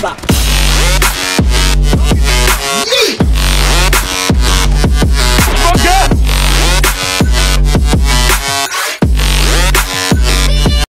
Bop.